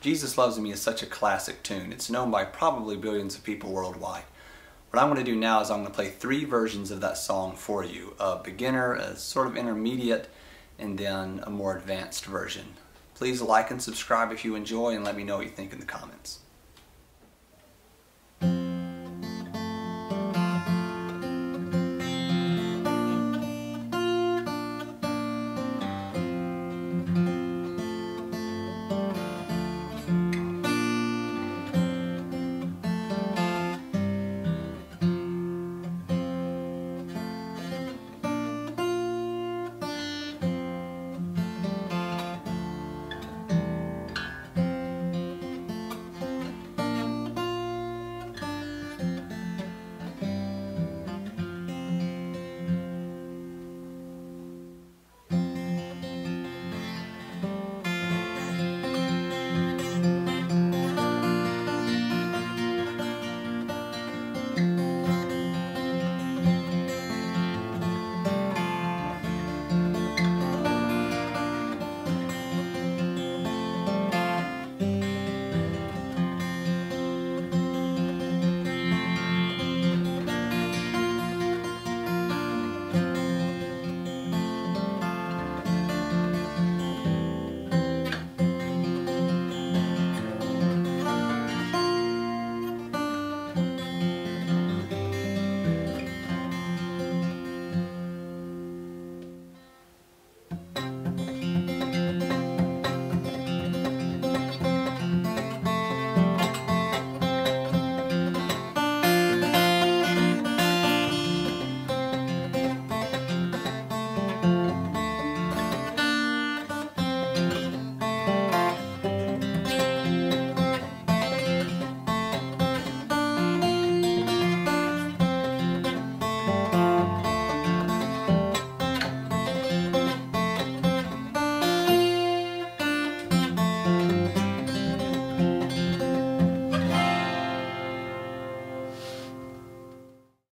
Jesus Loves Me is such a classic tune. It's known by probably billions of people worldwide. What I'm going to do now is I'm going to play three versions of that song for you. A beginner, a sort of intermediate, and then a more advanced version. Please like and subscribe if you enjoy and let me know what you think in the comments.